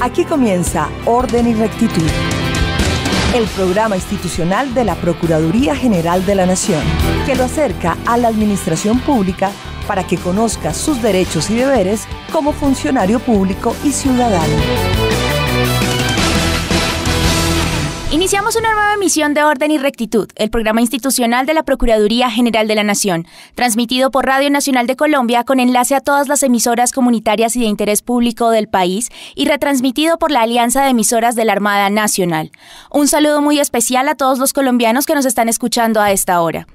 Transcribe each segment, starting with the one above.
Aquí comienza Orden y Rectitud, el programa institucional de la Procuraduría General de la Nación, que lo acerca a la administración pública para que conozca sus derechos y deberes como funcionario público y ciudadano. Iniciamos una nueva emisión de Orden y Rectitud, el programa institucional de la Procuraduría General de la Nación, transmitido por Radio Nacional de Colombia con enlace a todas las emisoras comunitarias y de interés público del país y retransmitido por la Alianza de Emisoras de la Armada Nacional. Un saludo muy especial a todos los colombianos que nos están escuchando a esta hora.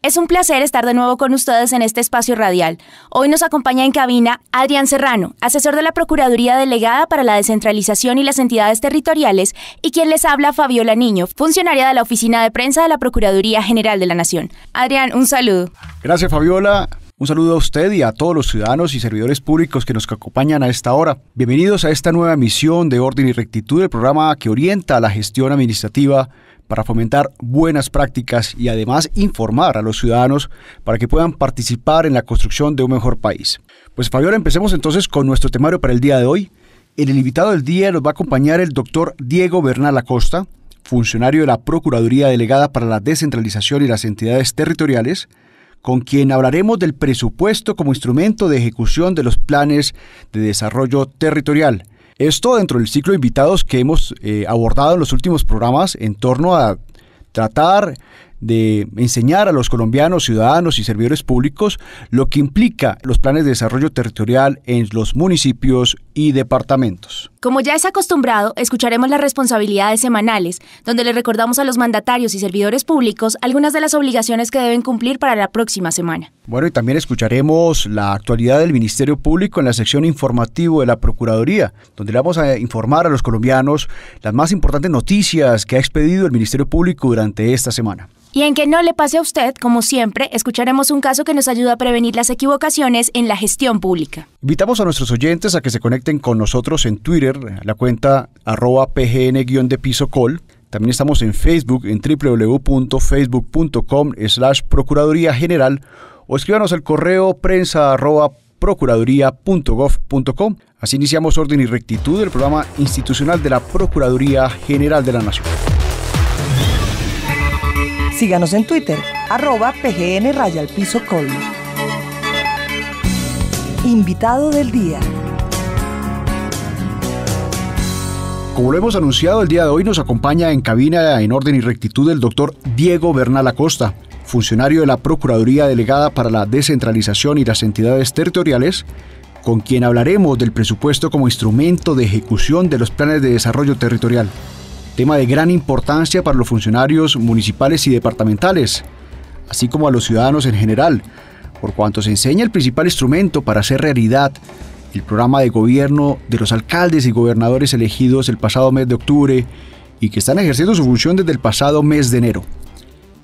Es un placer estar de nuevo con ustedes en este espacio radial. Hoy nos acompaña en cabina Adrián Serrano, asesor de la Procuraduría Delegada para la Descentralización y las Entidades Territoriales, y quien les habla Fabiola Niño, funcionaria de la Oficina de Prensa de la Procuraduría General de la Nación. Adrián, un saludo. Gracias, Fabiola. Un saludo a usted y a todos los ciudadanos y servidores públicos que nos acompañan a esta hora. Bienvenidos a esta nueva emisión de Orden y Rectitud, el programa que orienta a la gestión administrativa para fomentar buenas prácticas y además informar a los ciudadanos para que puedan participar en la construcción de un mejor país. Pues Fabiola, empecemos entonces con nuestro temario para el día de hoy. En el invitado del día nos va a acompañar el doctor Diego Bernal Acosta, funcionario de la Procuraduría Delegada para la Descentralización y las Entidades Territoriales, con quien hablaremos del presupuesto como instrumento de ejecución de los planes de desarrollo territorial esto dentro del ciclo de invitados que hemos eh, abordado en los últimos programas en torno a tratar de enseñar a los colombianos, ciudadanos y servidores públicos lo que implica los planes de desarrollo territorial en los municipios y departamentos. Como ya es acostumbrado, escucharemos las responsabilidades semanales, donde le recordamos a los mandatarios y servidores públicos algunas de las obligaciones que deben cumplir para la próxima semana. Bueno, y también escucharemos la actualidad del Ministerio Público en la sección informativo de la Procuraduría, donde le vamos a informar a los colombianos las más importantes noticias que ha expedido el Ministerio Público durante esta semana. Y en que no le pase a usted, como siempre, escucharemos un caso que nos ayuda a prevenir las equivocaciones en la gestión pública. Invitamos a nuestros oyentes a que se conecten con nosotros en Twitter, la cuenta arroba pgn de piso col. También estamos en Facebook en www.facebook.com slash Procuraduría General o escríbanos al correo prensa arroba. Así iniciamos Orden y Rectitud, el programa institucional de la Procuraduría General de la Nación. Síganos en Twitter, arroba PGN Raya al Piso Col. Invitado del día. Como lo hemos anunciado, el día de hoy nos acompaña en cabina en orden y rectitud el doctor Diego Bernal Acosta, funcionario de la Procuraduría Delegada para la Descentralización y las Entidades Territoriales, con quien hablaremos del presupuesto como instrumento de ejecución de los planes de desarrollo territorial tema de gran importancia para los funcionarios municipales y departamentales, así como a los ciudadanos en general, por cuanto se enseña el principal instrumento para hacer realidad el programa de gobierno de los alcaldes y gobernadores elegidos el pasado mes de octubre y que están ejerciendo su función desde el pasado mes de enero.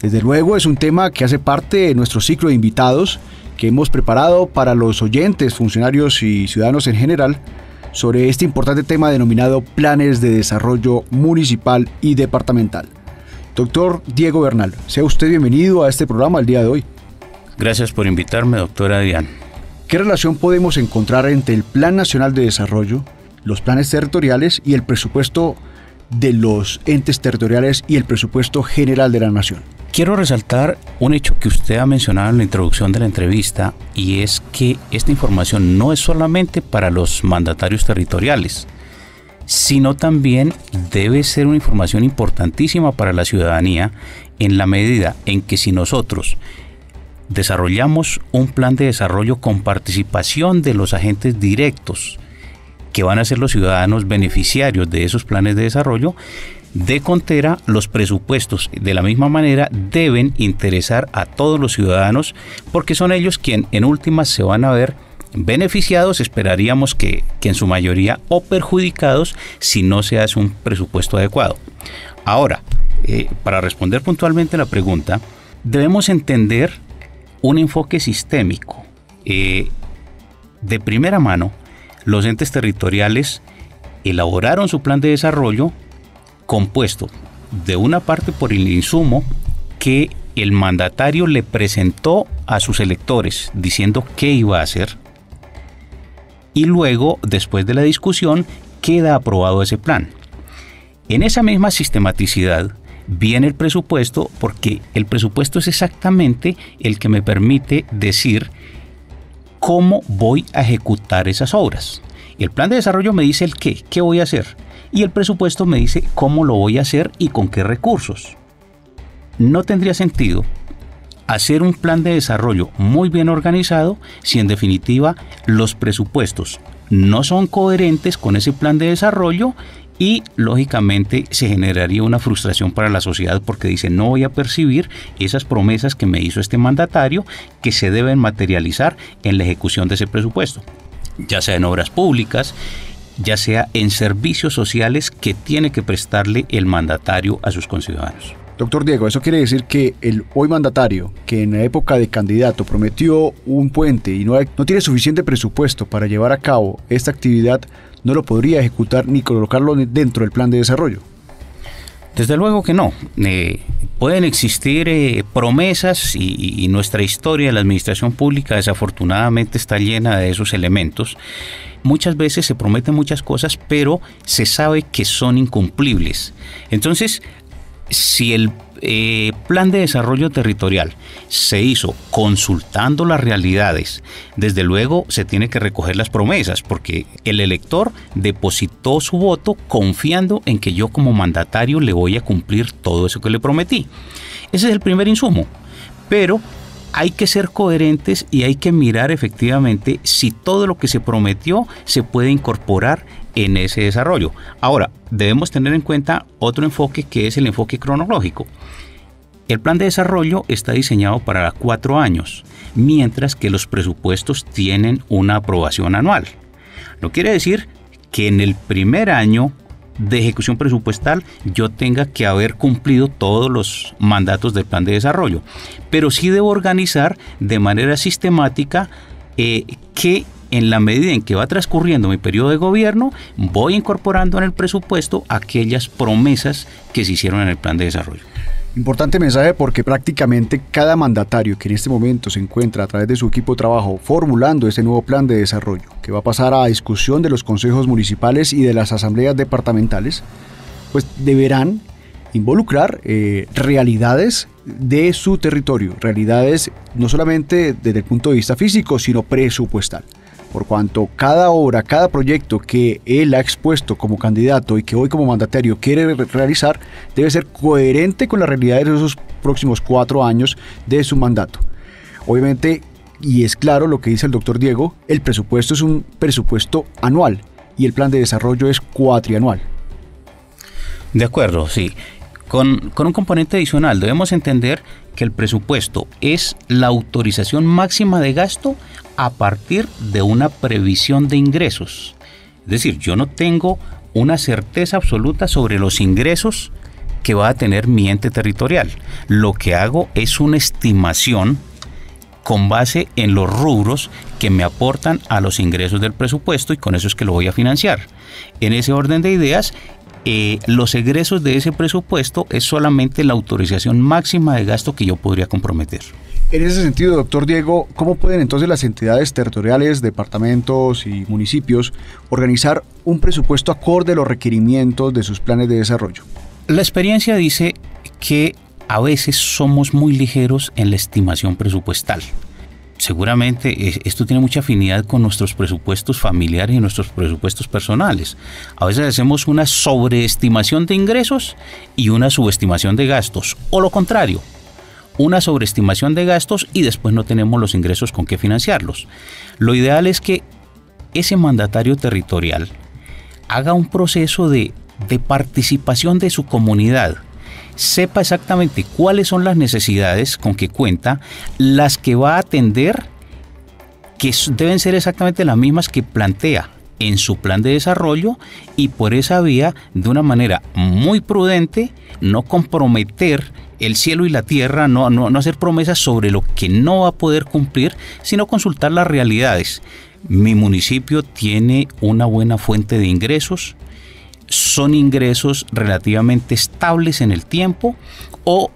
Desde luego es un tema que hace parte de nuestro ciclo de invitados que hemos preparado para los oyentes, funcionarios y ciudadanos en general, sobre este importante tema denominado Planes de Desarrollo Municipal y Departamental. Doctor Diego Bernal, sea usted bienvenido a este programa el día de hoy. Gracias por invitarme, doctora Adrián. ¿Qué relación podemos encontrar entre el Plan Nacional de Desarrollo, los planes territoriales y el presupuesto de los entes territoriales y el presupuesto general de la nación? Quiero resaltar un hecho que usted ha mencionado en la introducción de la entrevista y es que esta información no es solamente para los mandatarios territoriales, sino también debe ser una información importantísima para la ciudadanía en la medida en que si nosotros desarrollamos un plan de desarrollo con participación de los agentes directos, que van a ser los ciudadanos beneficiarios de esos planes de desarrollo, de Contera, los presupuestos de la misma manera deben interesar a todos los ciudadanos porque son ellos quienes en últimas se van a ver beneficiados, esperaríamos que, en su mayoría, o perjudicados si no se hace un presupuesto adecuado. Ahora, eh, para responder puntualmente la pregunta, debemos entender un enfoque sistémico. Eh, de primera mano, los entes territoriales elaboraron su plan de desarrollo compuesto de una parte por el insumo que el mandatario le presentó a sus electores diciendo qué iba a hacer y luego, después de la discusión, queda aprobado ese plan. En esa misma sistematicidad viene el presupuesto porque el presupuesto es exactamente el que me permite decir cómo voy a ejecutar esas obras. El plan de desarrollo me dice el qué, qué voy a hacer. Y el presupuesto me dice cómo lo voy a hacer y con qué recursos. No tendría sentido hacer un plan de desarrollo muy bien organizado si en definitiva los presupuestos no son coherentes con ese plan de desarrollo y lógicamente se generaría una frustración para la sociedad porque dice no voy a percibir esas promesas que me hizo este mandatario que se deben materializar en la ejecución de ese presupuesto, ya sea en obras públicas, ya sea en servicios sociales que tiene que prestarle el mandatario a sus conciudadanos. Doctor Diego, eso quiere decir que el hoy mandatario, que en la época de candidato prometió un puente y no, no tiene suficiente presupuesto para llevar a cabo esta actividad, no lo podría ejecutar ni colocarlo dentro del plan de desarrollo. Desde luego que no. Eh, pueden existir eh, promesas y, nuestra historia de la administración pública desafortunadamente está llena de esos elementos. Muchas veces se prometen muchas cosas, pero se sabe que son incumplibles. Entonces, si el eh, plan de desarrollo territorial se hizo consultando las realidades, desde luego se tiene que recoger las promesas, porque el elector depositó su voto confiando en que yo como mandatario le voy a cumplir todo eso que le prometí. Ese es el primer insumo. Pero hay que ser coherentes y hay que mirar efectivamente si todo lo que se prometió se puede incorporar en ese desarrollo. Ahora, debemos tener en cuenta otro enfoque que es el enfoque cronológico. El plan de desarrollo está diseñado para cuatro años, mientras que los presupuestos tienen una aprobación anual. No quiere decir que en el primer año de ejecución presupuestal yo tenga que haber cumplido todos los mandatos del plan de desarrollo, pero sí debo organizar de manera sistemática eh, que en la medida en que va transcurriendo mi periodo de gobierno, voy incorporando en el presupuesto aquellas promesas que se hicieron en el plan de desarrollo. Importante mensaje porque prácticamente cada mandatario que en este momento se encuentra a través de su equipo de trabajo formulando este nuevo plan de desarrollo, que va a pasar a discusión de los consejos municipales y de las asambleas departamentales, pues deberán involucrar eh, realidades de su territorio, realidades no solamente desde el punto de vista físico, sino presupuestal por cuanto cada obra, cada proyecto que él ha expuesto como candidato y que hoy como mandatario quiere realizar, debe ser coherente con la realidad de esos próximos cuatro años de su mandato. Obviamente, y es claro lo que dice el doctor Diego, el presupuesto es un presupuesto anual y el plan de desarrollo es cuatrianual. De acuerdo, sí. Con, un componente adicional, debemos entender que el presupuesto es la autorización máxima de gasto a partir de una previsión de ingresos. Es decir, yo no tengo una certeza absoluta sobre los ingresos que va a tener mi ente territorial. Lo que hago es una estimación con base en los rubros que me aportan a los ingresos del presupuesto y con eso es que lo voy a financiar. En ese orden de ideas, eh, los egresos de ese presupuesto es solamente la autorización máxima de gasto que yo podría comprometer. En ese sentido, doctor Diego, ¿cómo pueden entonces las entidades territoriales, departamentos y municipios organizar un presupuesto acorde a los requerimientos de sus planes de desarrollo? La experiencia dice que a veces somos muy ligeros en la estimación presupuestal. Seguramente esto tiene mucha afinidad con nuestros presupuestos familiares y nuestros presupuestos personales. A veces hacemos una sobreestimación de ingresos y una subestimación de gastos, o lo contrario, una sobreestimación de gastos y después no tenemos los ingresos con qué financiarlos. Lo ideal es que ese mandatario territorial haga un proceso de, de participación de su comunidad, sepa exactamente cuáles son las necesidades con que cuenta, las que va a atender, que deben ser exactamente las mismas que plantea en su plan de desarrollo y por esa vía, de una manera muy prudente, no comprometer el cielo y la tierra, no, no, no hacer promesas sobre lo que no va a poder cumplir, sino consultar las realidades. Mi municipio tiene una buena fuente de ingresos, son ingresos relativamente estables en el tiempo o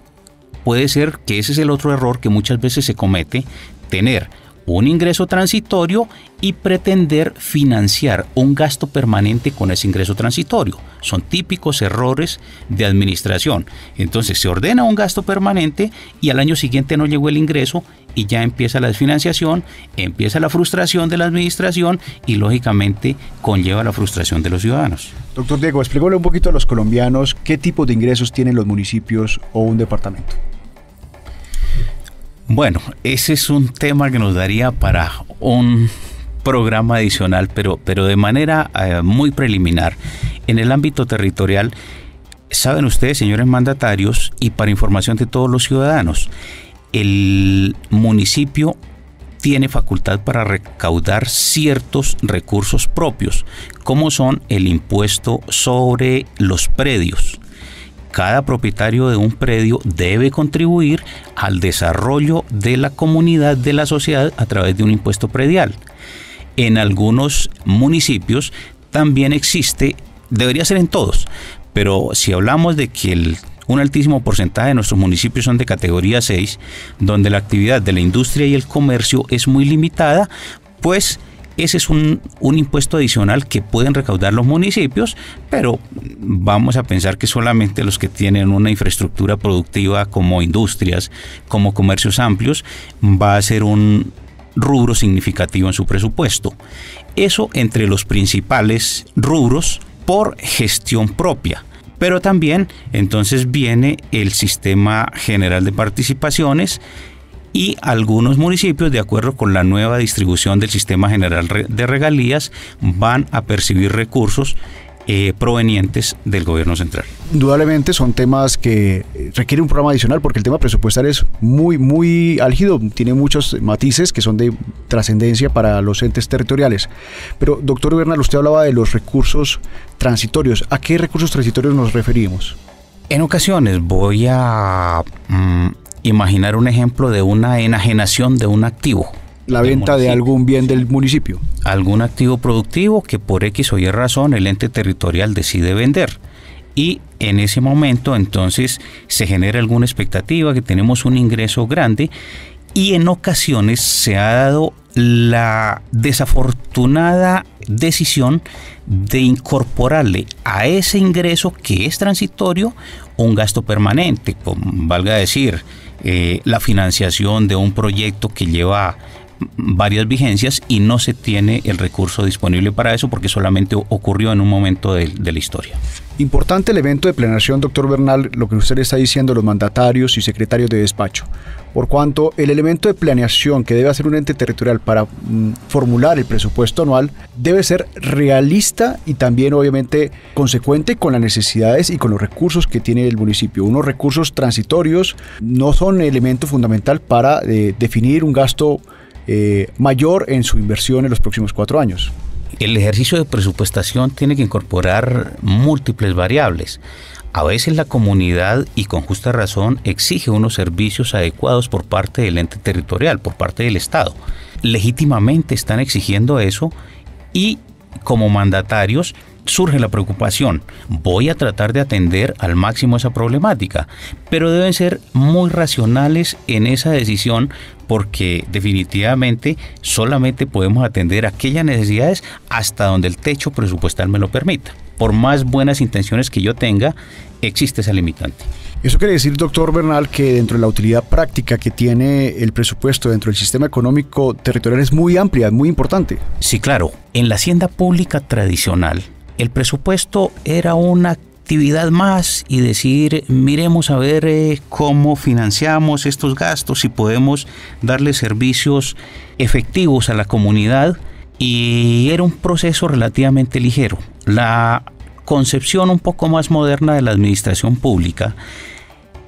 puede ser que ese es el otro error que muchas veces se comete, tener un ingreso transitorio y pretender financiar un gasto permanente con ese ingreso transitorio. Son típicos errores de administración. Entonces se ordena un gasto permanente y al año siguiente no llegó el ingreso y ya empieza la desfinanciación, empieza la frustración de la administración y lógicamente conlleva la frustración de los ciudadanos. Doctor Diego, explícale un poquito a los colombianos qué tipo de ingresos tienen los municipios o un departamento. Bueno, ese es un tema que nos daría para un programa adicional, pero, pero de manera eh, muy preliminar. En el ámbito territorial, saben ustedes, señores mandatarios, y para información de todos los ciudadanos, el municipio tiene facultad para recaudar ciertos recursos propios, como son el impuesto sobre los predios, cada propietario de un predio debe contribuir al desarrollo de la comunidad de la sociedad a través de un impuesto predial. En algunos municipios también existe, debería ser en todos, pero si hablamos de que un altísimo porcentaje de nuestros municipios son de categoría 6, donde la actividad de la industria y el comercio es muy limitada, pues ese es un, impuesto adicional que pueden recaudar los municipios, pero vamos a pensar que solamente los que tienen una infraestructura productiva como industrias, como comercios amplios, va a ser un rubro significativo en su presupuesto. Eso entre los principales rubros por gestión propia. Pero también entonces viene el sistema general de participaciones y algunos municipios, de acuerdo con la nueva distribución del sistema general de regalías, van a percibir recursos eh, provenientes del gobierno central. Indudablemente son temas que requieren un programa adicional porque el tema presupuestal es muy, muy álgido, tiene muchos matices que son de trascendencia para los entes territoriales. Pero, doctor Bernal, usted hablaba de los recursos transitorios. ¿A qué recursos transitorios nos referimos? En ocasiones voy a mm, imaginar un ejemplo de una enajenación de un activo. La venta de algún bien del municipio. Algún activo productivo que por X o Y razón el ente territorial decide vender. Y en ese momento entonces se genera alguna expectativa que tenemos un ingreso grande y en ocasiones se ha dado la desafortunada decisión de incorporarle a ese ingreso que es transitorio un gasto permanente, valga decir, eh, la financiación de un proyecto que lleva varias vigencias y no se tiene el recurso disponible para eso porque solamente ocurrió en un momento de, de, la historia. Importante el evento de planeación, doctor Bernal, lo que usted está diciendo, los mandatarios y secretarios de despacho, por cuanto el elemento de planeación que debe hacer un ente territorial para mm, formular el presupuesto anual debe ser realista y también obviamente consecuente con las necesidades y con los recursos que tiene el municipio. Unos recursos transitorios no son elemento fundamental para eh, definir un gasto eh, mayor en su inversión en los próximos cuatro años. El ejercicio de presupuestación tiene que incorporar múltiples variables. A veces la comunidad, y con justa razón, exige unos servicios adecuados por parte del ente territorial, por parte del Estado. Legítimamente están exigiendo eso y como mandatarios surge la preocupación. Voy a tratar de atender al máximo esa problemática, pero deben ser muy racionales en esa decisión porque definitivamente solamente podemos atender aquellas necesidades hasta donde el techo presupuestal me lo permita. Por más buenas intenciones que yo tenga, existe esa limitante. Eso quiere decir, doctor Bernal, que dentro de la utilidad práctica que tiene el presupuesto dentro del sistema económico territorial es muy amplia, muy importante. Sí, claro. En la hacienda pública tradicional, el presupuesto era una actividad más y decir, miremos a ver eh, cómo financiamos estos gastos, y podemos darle servicios efectivos a la comunidad. Y era un proceso relativamente ligero. La concepción un poco más moderna de la administración pública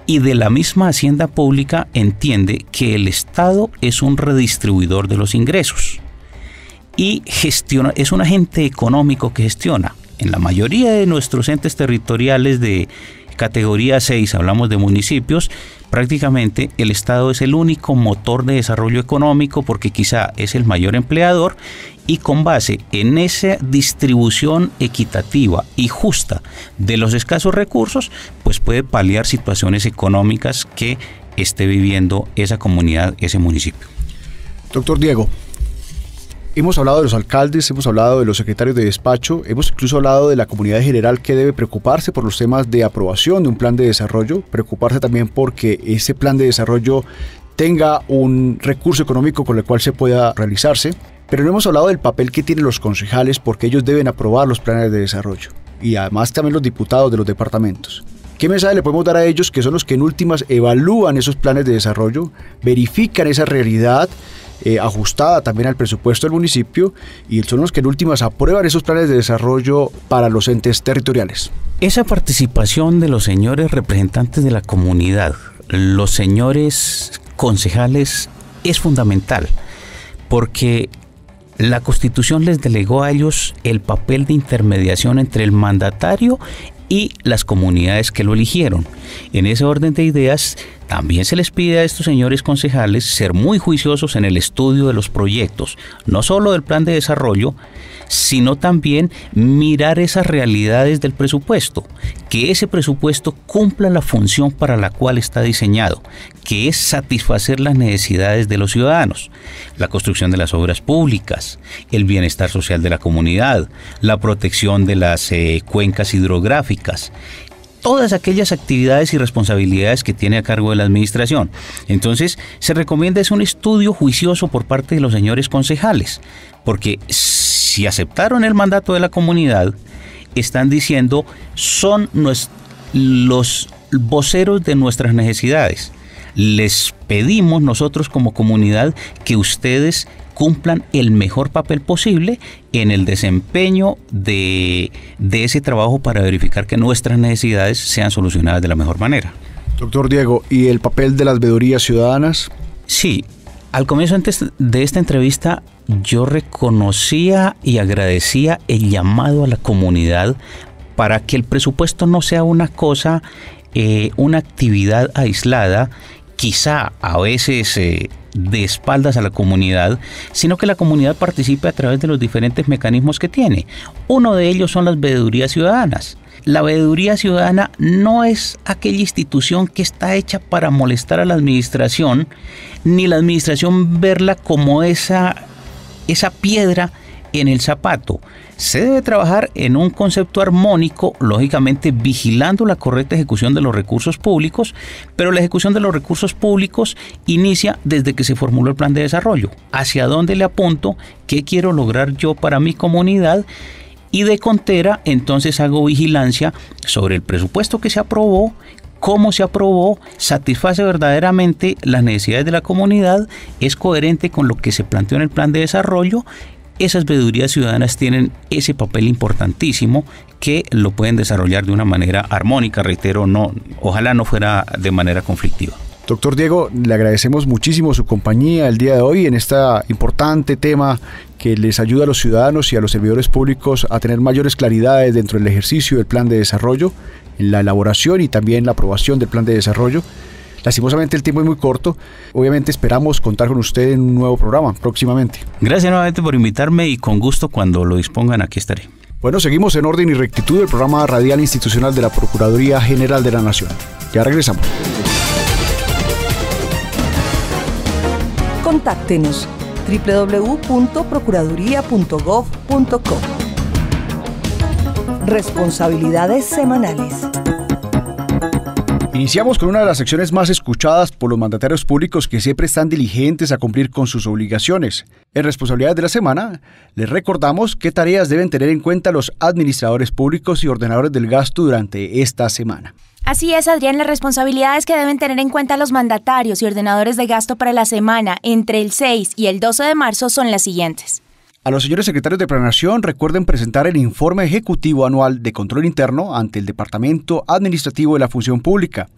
y de la misma hacienda pública entiende que el Estado es un redistribuidor de los ingresos y gestiona, es un agente económico que gestiona en la mayoría de nuestros entes territoriales de categoría 6, hablamos de municipios, prácticamente el Estado es el único motor de desarrollo económico porque quizá es el mayor empleador y con base en esa distribución equitativa y justa de los escasos recursos, pues puede paliar situaciones económicas que esté viviendo esa comunidad, ese municipio. Doctor Diego, hemos hablado de los alcaldes, hemos hablado de los secretarios de despacho, hemos incluso hablado de la comunidad general que debe preocuparse por los temas de aprobación de un plan de desarrollo, preocuparse también porque ese plan de desarrollo tenga un recurso económico con el cual se pueda realizarse. Pero no hemos hablado del papel que tienen los concejales porque ellos deben aprobar los planes de desarrollo y además también los diputados de los departamentos. ¿Qué mensaje le podemos dar a ellos que son los que en últimas evalúan esos planes de desarrollo, verifican esa realidad eh, ajustada también al presupuesto del municipio y son los que en últimas aprueban esos planes de desarrollo para los entes territoriales? Esa participación de los señores representantes de la comunidad, los señores concejales, es fundamental porque la Constitución les delegó a ellos el papel de intermediación entre el mandatario y las comunidades que lo eligieron. En ese orden de ideas, también se les pide a estos señores concejales ser muy juiciosos en el estudio de los proyectos, no solo del plan de desarrollo, sino también mirar esas realidades del presupuesto, que ese presupuesto cumpla la función para la cual está diseñado, que es satisfacer las necesidades de los ciudadanos, la construcción de las obras públicas, el bienestar social de la comunidad, la protección de las eh, cuencas hidrográficas, todas aquellas actividades y responsabilidades que tiene a cargo de la administración. Entonces, se recomienda es un estudio juicioso por parte de los señores concejales, porque si aceptaron el mandato de la comunidad, están diciendo son los voceros de nuestras necesidades. Les pedimos nosotros como comunidad que ustedes cumplan el mejor papel posible en el desempeño de, de ese trabajo para verificar que nuestras necesidades sean solucionadas de la mejor manera. Doctor Diego, ¿y el papel de las veedurías ciudadanas? Sí, al comienzo antes de esta entrevista yo reconocía y agradecía el llamado a la comunidad para que el presupuesto no sea una cosa, eh, una actividad aislada, quizá a veces eh, de espaldas a la comunidad, sino que la comunidad participe a través de los diferentes mecanismos que tiene. Uno de ellos son las veedurías ciudadanas. La veeduría ciudadana no es aquella institución que está hecha para molestar a la administración, ni la administración verla como esa, esa piedra en el zapato. Se debe trabajar en un concepto armónico, lógicamente vigilando la correcta ejecución de los recursos públicos, pero la ejecución de los recursos públicos inicia desde que se formuló el plan de desarrollo. ¿Hacia dónde le apunto? ¿Qué quiero lograr yo para mi comunidad? Y de contera, entonces hago vigilancia sobre el presupuesto que se aprobó, cómo se aprobó, satisface verdaderamente las necesidades de la comunidad, es coherente con lo que se planteó en el plan de desarrollo esas veedurías ciudadanas tienen ese papel importantísimo que lo pueden desarrollar de una manera armónica, reitero, no, ojalá no fuera de manera conflictiva. Doctor Diego, le agradecemos muchísimo su compañía el día de hoy en este importante tema que les ayuda a los ciudadanos y a los servidores públicos a tener mayores claridades dentro del ejercicio del plan de desarrollo, en la elaboración y también la aprobación del plan de desarrollo. Lastimosamente el tiempo es muy corto. Obviamente esperamos contar con usted en un nuevo programa próximamente. Gracias nuevamente por invitarme y con gusto cuando lo dispongan aquí estaré. Bueno, seguimos en orden y rectitud del programa radial institucional de la Procuraduría General de la Nación. Ya regresamos. Contáctenos www.procuraduría.gov.co. Responsabilidades semanales. Iniciamos con una de las secciones más escuchadas por los mandatarios públicos que siempre están diligentes a cumplir con sus obligaciones. En responsabilidades de la semana, les recordamos qué tareas deben tener en cuenta los administradores públicos y ordenadores del gasto durante esta semana. Así es, Adrián, las responsabilidades que deben tener en cuenta los mandatarios y ordenadores de gasto para la semana entre el 6 y el 12 de marzo son las siguientes. A los señores secretarios de Planación recuerden presentar el informe ejecutivo anual de control interno ante el Departamento Administrativo de la Función Pública.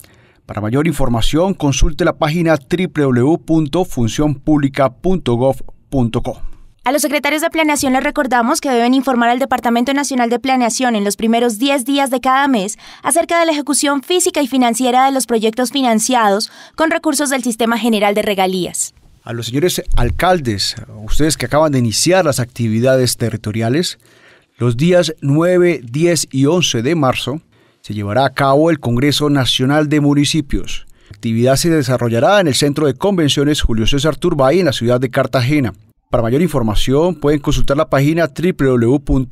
Para mayor información, consulte la página www.funcionpublica.gov.co. A los secretarios de planeación les recordamos que deben informar al Departamento Nacional de Planeación en los primeros 10 días de cada mes acerca de la ejecución física y financiera de los proyectos financiados con recursos del Sistema General de Regalías a los señores alcaldes, ustedes que acaban de iniciar las actividades territoriales, los días 9, 10 y 11 de marzo se llevará a cabo el Congreso Nacional de Municipios, actividad se desarrollará en el Centro de Convenciones Julio César Turbay en la ciudad de Cartagena. Para mayor información pueden consultar la página www.fcm.org.co.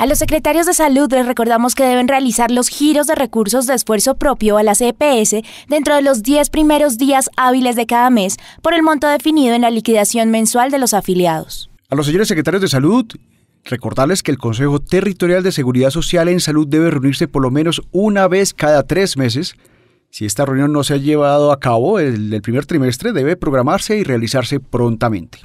A los secretarios de salud les recordamos que deben realizar los giros de recursos de esfuerzo propio a las EPS dentro de los 10 primeros días hábiles de cada mes por el monto definido en la liquidación mensual de los afiliados. A los señores secretarios de salud, recordarles que el Consejo Territorial de Seguridad Social en Salud debe reunirse por lo menos una vez cada tres meses. Si esta reunión no se ha llevado a cabo el, el primer trimestre, debe programarse y realizarse prontamente.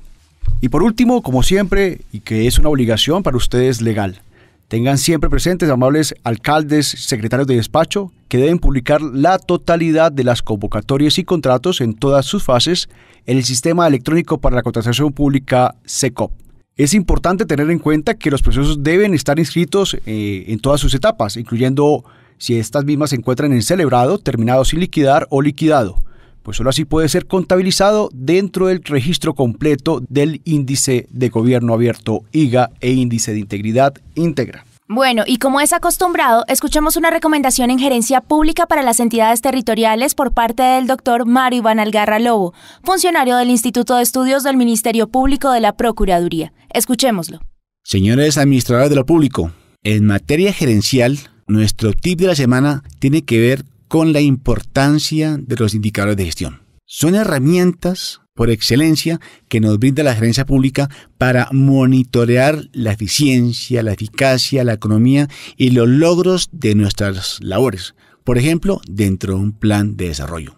Y por último, como siempre, y que es una obligación para ustedes legal, Tengan siempre presentes, amables alcaldes, secretarios de despacho, que deben publicar la totalidad de las convocatorias y contratos en todas sus fases en el Sistema Electrónico para la Contratación Pública SECOP. Es importante tener en cuenta que los procesos deben estar inscritos eh, en todas sus etapas, incluyendo si estas mismas se encuentran en celebrado, terminado sin liquidar o liquidado pues solo así puede ser contabilizado dentro del registro completo del índice de gobierno abierto IGA e índice de integridad íntegra. Bueno, y como es acostumbrado, escuchamos una recomendación en gerencia pública para las entidades territoriales por parte del doctor Mario Iván Algarra Lobo, funcionario del Instituto de Estudios del Ministerio Público de la Procuraduría. Escuchémoslo. Señores administradores de lo público, en materia gerencial, nuestro tip de la semana tiene que ver con la importancia de los indicadores de gestión. Son herramientas por excelencia que nos brinda la gerencia pública para monitorear la eficiencia, la eficacia, la economía y los logros de nuestras labores, por ejemplo, dentro de un plan de desarrollo.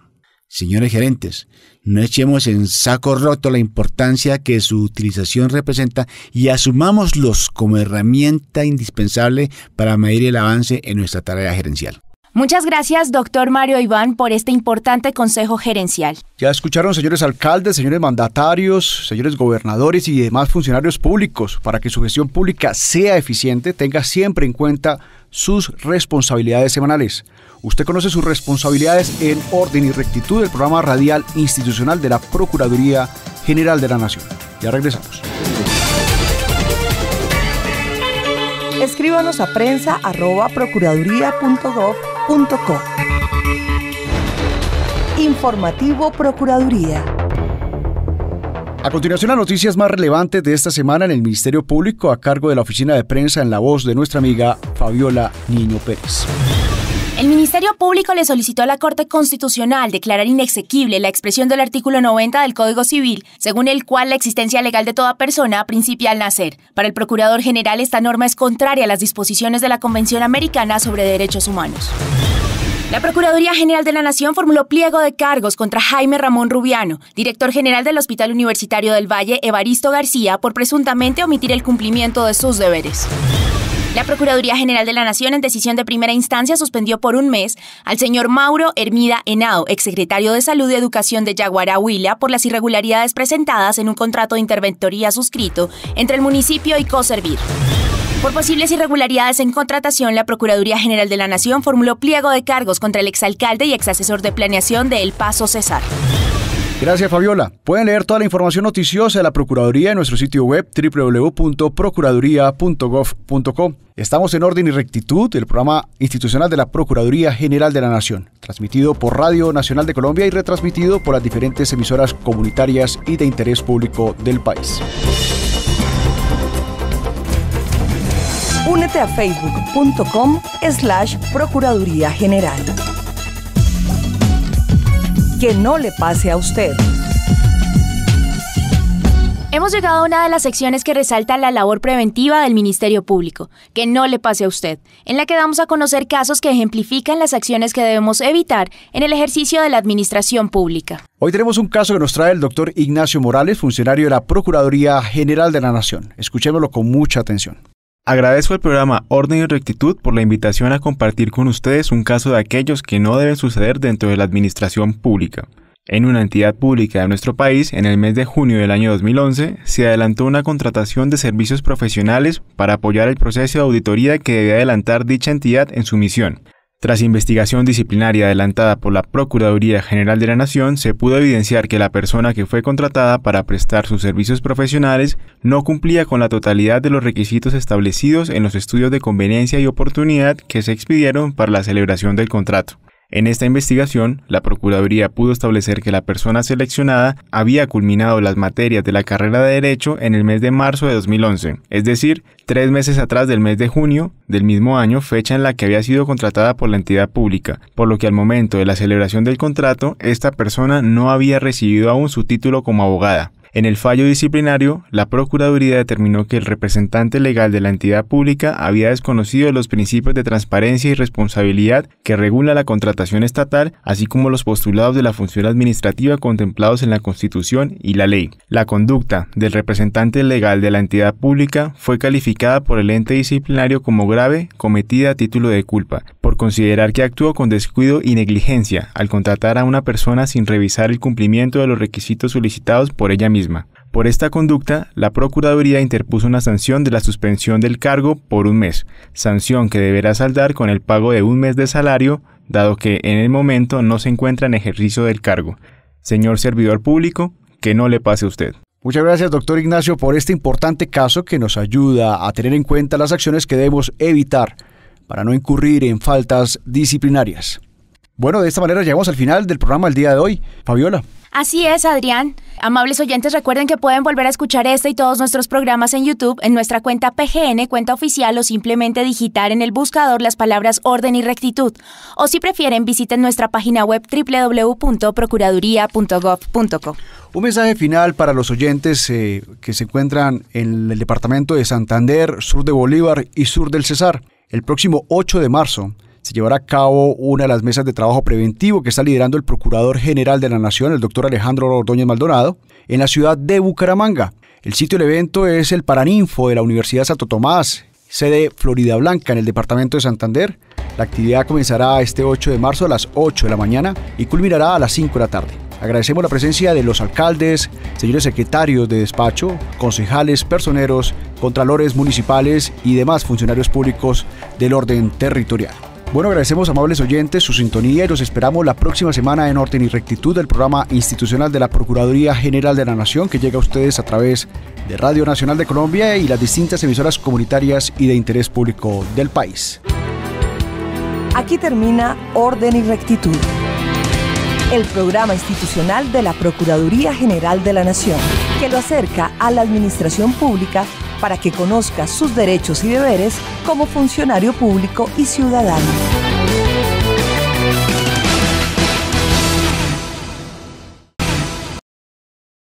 Señores gerentes, no echemos en saco roto la importancia que su utilización representa y asumámoslos como herramienta indispensable para medir el avance en nuestra tarea gerencial. Muchas gracias, doctor Mario Iván, por este importante consejo gerencial. Ya escucharon, señores alcaldes, señores mandatarios, señores gobernadores y demás funcionarios públicos. Para que su gestión pública sea eficiente, tenga siempre en cuenta sus responsabilidades semanales. Usted conoce sus responsabilidades en orden y rectitud del programa radial institucional de la Procuraduría General de la Nación. Ya regresamos. Escríbanos a prensa arroba Informativo Procuraduría. A continuación, las noticias más relevantes de esta semana en el Ministerio Público a cargo de la oficina de prensa en la voz de nuestra amiga Fabiola Niño Pérez. El Ministerio Público le solicitó a la Corte Constitucional declarar inexequible la expresión del artículo 90 del Código Civil, según el cual la existencia legal de toda persona principia al nacer. Para el Procurador General, esta norma es contraria a las disposiciones de la Convención Americana sobre Derechos Humanos. La Procuraduría General de la Nación formuló pliego de cargos contra Jaime Ramón Rubiano, director general del Hospital Universitario del Valle Evaristo García, por presuntamente omitir el cumplimiento de sus deberes. La Procuraduría General de la Nación, en decisión de primera instancia, suspendió por un mes al señor Mauro Hermida Henao, exsecretario de Salud y Educación de Yaguarahuila, por las irregularidades presentadas en un contrato de interventoría suscrito entre el municipio y Coservir. Por posibles irregularidades en contratación, la Procuraduría General de la Nación formuló pliego de cargos contra el exalcalde y exasesor de planeación de El Paso Cesar. Gracias, Fabiola. Pueden leer toda la información noticiosa de la Procuraduría en nuestro sitio web www.procuraduría.gov.co. Estamos en Orden y Rectitud, el programa institucional de la Procuraduría General de la Nación, transmitido por Radio Nacional de Colombia y retransmitido por las diferentes emisoras comunitarias y de interés público del país. Únete a facebook.com slash Procuraduría General que no le pase a usted. Hemos llegado a una de las secciones que resalta la labor preventiva del Ministerio Público, que no le pase a usted, en la que damos a conocer casos que ejemplifican las acciones que debemos evitar en el ejercicio de la administración pública. Hoy tenemos un caso que nos trae el doctor Ignacio Morales, funcionario de la Procuraduría General de la Nación. Escuchémoslo con mucha atención. Agradezco al programa Orden y Rectitud por la invitación a compartir con ustedes un caso de aquellos que no deben suceder dentro de la administración pública. En una entidad pública de nuestro país, en el mes de junio del año 2011, se adelantó una contratación de servicios profesionales para apoyar el proceso de auditoría que debía adelantar dicha entidad en su misión. Tras investigación disciplinaria adelantada por la Procuraduría General de la Nación, se pudo evidenciar que la persona que fue contratada para prestar sus servicios profesionales no cumplía con la totalidad de los requisitos establecidos en los estudios de conveniencia y oportunidad que se expidieron para la celebración del contrato. En esta investigación, la Procuraduría pudo establecer que la persona seleccionada había culminado las materias de la carrera de Derecho en el mes de marzo de 2011, es decir, tres meses atrás del mes de junio del mismo año, fecha en la que había sido contratada por la entidad pública, por lo que al momento de la celebración del contrato, esta persona no había recibido aún su título como abogada. En el fallo disciplinario, la Procuraduría determinó que el representante legal de la entidad pública había desconocido los principios de transparencia y responsabilidad que regula la contratación estatal, así como los postulados de la función administrativa contemplados en la Constitución y la ley. La conducta del representante legal de la entidad pública fue calificada por el ente disciplinario como grave, cometida a título de culpa, considerar que actuó con descuido y negligencia al contratar a una persona sin revisar el cumplimiento de los requisitos solicitados por ella misma. Por esta conducta, la Procuraduría interpuso una sanción de la suspensión del cargo por un mes, sanción que deberá saldar con el pago de un mes de salario, dado que en el momento no se encuentra en ejercicio del cargo. Señor servidor público, que no le pase a usted. Muchas gracias, doctor Ignacio, por este importante caso que nos ayuda a tener en cuenta las acciones que debemos evitar para no incurrir en faltas disciplinarias. Bueno, de esta manera llegamos al final del programa del día de hoy. Fabiola. Así es, Adrián. Amables oyentes, recuerden que pueden volver a escuchar este y todos nuestros programas en YouTube, en nuestra cuenta PGN, cuenta oficial, o simplemente digitar en el buscador las palabras orden y rectitud. O si prefieren, visiten nuestra página web www.procuraduría.gov.co. Un mensaje final para los oyentes eh, que se encuentran en el departamento de Santander, sur de Bolívar y sur del Cesar. El próximo 8 de marzo se llevará a cabo una de las mesas de trabajo preventivo que está liderando el Procurador General de la Nación, el doctor Alejandro Ordóñez Maldonado, en la ciudad de Bucaramanga. El sitio del evento es el Paraninfo de la Universidad Santo Tomás, sede Florida Blanca, en el departamento de Santander. La actividad comenzará este 8 de marzo a las 8 de la mañana y culminará a las 5 de la tarde. Agradecemos la presencia de los alcaldes, señores secretarios de despacho, concejales, personeros, contralores municipales y demás funcionarios públicos del orden territorial. Bueno, agradecemos amables oyentes su sintonía y los esperamos la próxima semana en Orden y Rectitud del programa institucional de la Procuraduría General de la Nación que llega a ustedes a través de Radio Nacional de Colombia y las distintas emisoras comunitarias y de interés público del país. Aquí termina Orden y Rectitud, el programa institucional de la Procuraduría General de la Nación, que lo acerca a la administración pública para que conozca sus derechos y deberes como funcionario público y ciudadano.